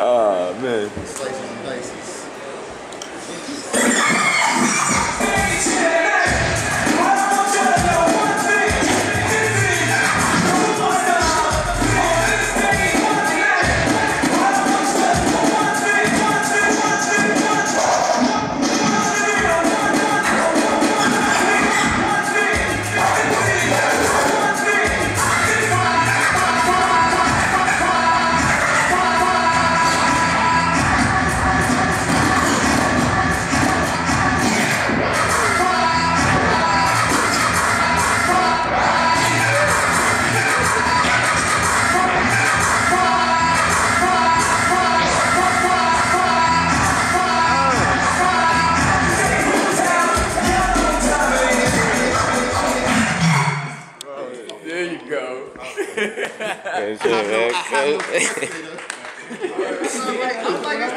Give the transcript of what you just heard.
Oh man. Go. Good shit, man.